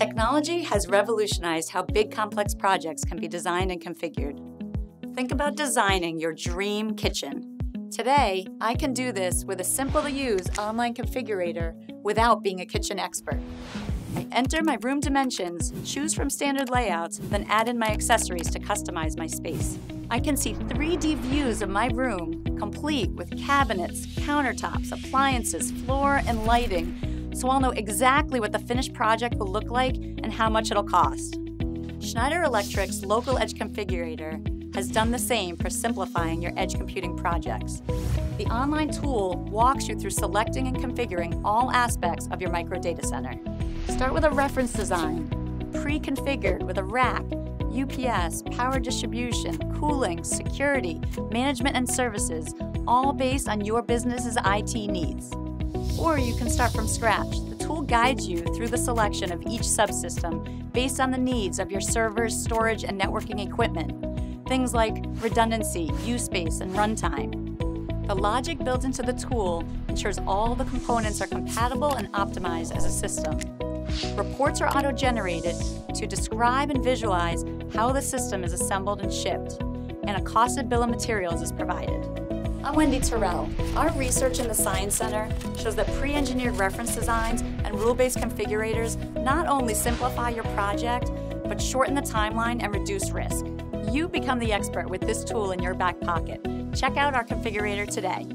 Technology has revolutionized how big complex projects can be designed and configured. Think about designing your dream kitchen. Today, I can do this with a simple to use online configurator without being a kitchen expert. I enter my room dimensions, choose from standard layouts, then add in my accessories to customize my space. I can see 3D views of my room, complete with cabinets, countertops, appliances, floor, and lighting, so I'll know exactly what the finished project will look like and how much it'll cost. Schneider Electric's Local Edge Configurator has done the same for simplifying your edge computing projects. The online tool walks you through selecting and configuring all aspects of your micro data center. Start with a reference design, pre-configured with a rack, UPS, power distribution, cooling, security, management and services, all based on your business's IT needs. Or you can start from scratch. The tool guides you through the selection of each subsystem based on the needs of your servers, storage, and networking equipment. Things like redundancy, use space, and runtime. The logic built into the tool ensures all the components are compatible and optimized as a system. Reports are auto-generated to describe and visualize how the system is assembled and shipped, and a costed bill of materials is provided. I'm Wendy Torell. Our research in the Science Center shows that pre-engineered reference designs and rule-based configurators not only simplify your project, but shorten the timeline and reduce risk. You become the expert with this tool in your back pocket. Check out our configurator today.